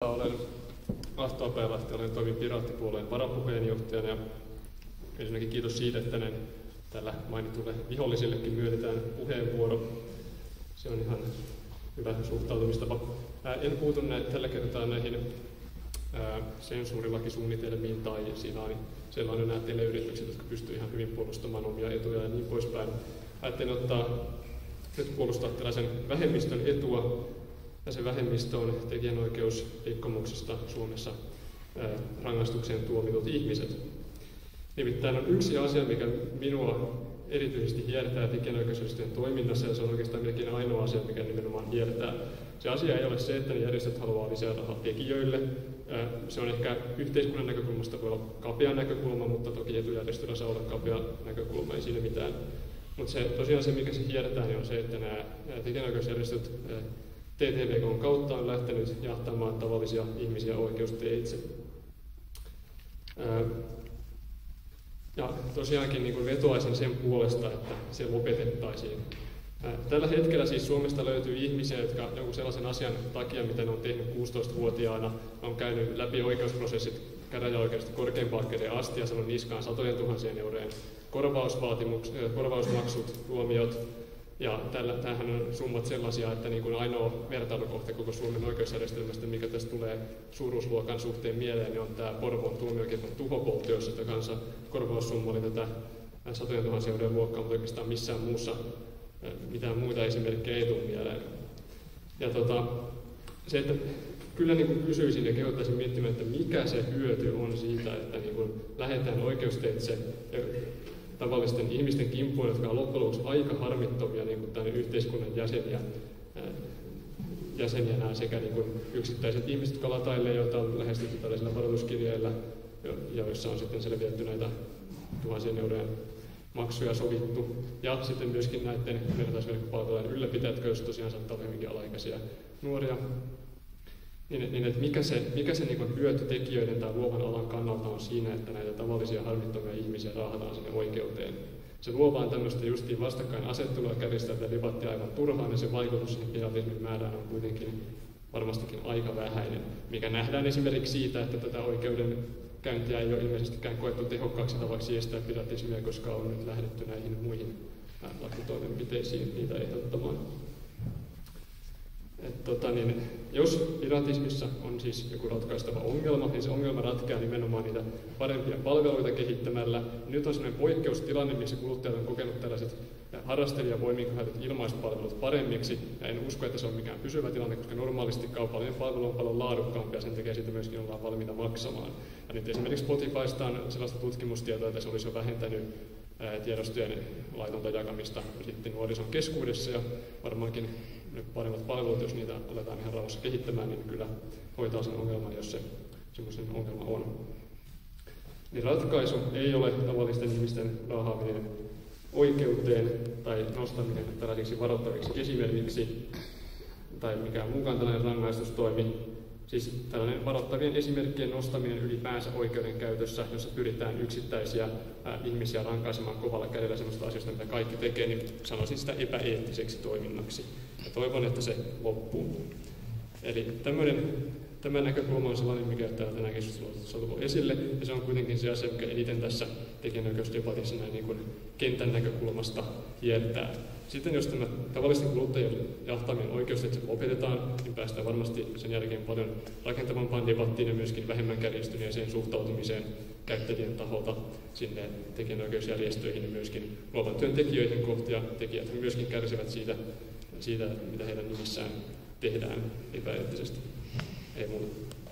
Olen Ahtoa Päälahti, olen toimin Piraattipuolueen varapuheenjohtajana ja ensinnäkin kiitos siitä, että näin tällä mainitulle vihollisillekin myönnetään puheenvuoro. Se on ihan hyvä suhtautumistapa. En puutu näin, tällä kertaa näihin sensuurilakisuunnitelmiin tai siinä on sellainen nämä teleyritykset, jotka pystyvät ihan hyvin puolustamaan omia etuja ja niin poispäin. Ajattelin ottaa nyt puolustaa tällaisen vähemmistön etua, ja se vähemmistö on tekijänoikeusrikkomuksista Suomessa rangaistukseen tuomitut ihmiset. Nimittäin on yksi asia, mikä minua erityisesti hiertää tekijänoikeusjärjestöjen toiminnassa, ja se on oikeastaan melkein ainoa asia, mikä nimenomaan hiertää. Se asia ei ole se, että ne järjestöt haluaa lisää rahaa tekijöille. Se on ehkä yhteiskunnan näkökulmasta voi olla kapea näkökulma, mutta toki etujärjestöllä saa olla kapea näkökulma, ei siinä mitään. Mutta se, tosiaan se, mikä se hiertää, niin on se, että nämä, tekijänoikeusjärjestöt TTVK kautta on lähtenyt jahtamaan tavallisia ihmisiä oikeusteitse. Ja tosiaankin niin kuin vetoaisin sen puolesta, että se lopetettaisiin. Tällä hetkellä siis Suomesta löytyy ihmisiä, jotka jonkun sellaisen asian takia, mitä ne on tehnyt 16-vuotiaana, on käynyt läpi oikeusprosessit käräjäoikeudesta korkeimpaan asti ja sanonut niskaan satojen tuhansien eurojen korvausmaksut, tuomiot, ja tällä, tämähän on summat sellaisia, että niin kuin ainoa vertailukohta koko Suomen oikeusjärjestelmästä, mikä tästä tulee suuruusluokan suhteen mieleen, niin on tämä Porvoon tuomiokirkon tuhopoltti, jossa kanssa korvaussumma oli tätä satojen tuhansien eurojen luokkaa, mutta oikeastaan missään muussa mitään muita esimerkkejä ei tule mieleen. Ja tota, se, että kyllä niin kuin kysyisin ja kehottaisin miettimään, että mikä se hyöty on siitä, että niin kuin lähdetään oikeusteitse tavallisten ihmisten kimppuun, jotka on loppujen lopuksi aika harmittomia niin kuin tänne yhteiskunnan jäseniä, jäseniä sekä niin kuin yksittäiset ihmiset, jotka latailee, joita on lähestytty tällaisilla varoituskirjeillä, joissa on sitten selvitetty näitä tuhansien eurojen maksuja sovittu. Ja sitten myöskin näiden vertaisverkkopalvelujen ylläpitäjät, jotka tosiaan saattaa olla hyvinkin alaikäisiä nuoria, niin, niin että mikä se, mikä se niin hyöty tekijöiden tai luovan alan kannalta on siinä, että näitä tavallisia harmittomia ihmisiä raahataan sinne oikeuteen. Se luo vain tämmöistä justiin vastakkainasettelua ja kärjistää tätä debattia aivan turhaan, ja se vaikutus siihen piratismin määrään on kuitenkin varmastikin aika vähäinen, mikä nähdään esimerkiksi siitä, että tätä oikeuden käyntiä ei ole ilmeisestikään koettu tehokkaaksi tavaksi estää piratismia, koska on nyt lähdetty näihin muihin lakitoimenpiteisiin niitä ehdottamaan. Tota, niin, jos piratismissa on siis joku ratkaistava ongelma, niin se ongelma ratkeaa nimenomaan niitä parempia palveluita kehittämällä. Nyt on sellainen poikkeustilanne, missä kuluttajat on kokenut tällaiset harrastelijavoimin kohdatut ilmaispalvelut paremmiksi. Ja en usko, että se on mikään pysyvä tilanne, koska normaalisti kaupallinen palvelu on paljon laadukkaampi ja sen takia siitä myöskin ollaan valmiita maksamaan. Ja nyt esimerkiksi Spotifysta on sellaista tutkimustietoa, että se olisi jo vähentänyt tiedostojen laitonta jakamista sitten nuorison keskuudessa ja varmaankin ne paremmat palvelut, jos niitä aletaan ihan rauhassa kehittämään, niin kyllä hoitaa sen ongelman, jos se semmoisen ongelma on. Niin ratkaisu ei ole tavallisten ihmisten raahaaminen oikeuteen tai nostaminen tällaisiksi varoittaviksi esimerkiksi tai mikään muukaan tällainen rangaistustoimi, Siis tällainen varoittavien esimerkkien nostaminen ylipäänsä oikeudenkäytössä, jossa pyritään yksittäisiä ää, ihmisiä rankaisemaan kovalla kädellä sellaista asioista, mitä kaikki tekee, niin sanoisin sitä epäeettiseksi toiminnaksi. Ja toivon, että se loppuu. Eli tämmöinen, tämä näkökulma on sellainen, mikä täällä tänään keskustelussa on esille, ja se on kuitenkin se asia, mikä eniten tässä tekijänoikeusdebatissa näin niin kuin kentän näkökulmasta hiertää. Sitten jos tämä tavallisten kuluttajien jahtaaminen oikeus lopetetaan, niin päästään varmasti sen jälkeen paljon rakentavampaan debattiin ja myöskin vähemmän kärjistyneeseen suhtautumiseen käyttäjien taholta sinne tekijänoikeusjärjestöihin ja myöskin luovan työntekijöiden kohti, ja tekijät myöskin kärsivät siitä, siitä, mitä heidän nimissään tehdään epäeettisesti. Ei muuta.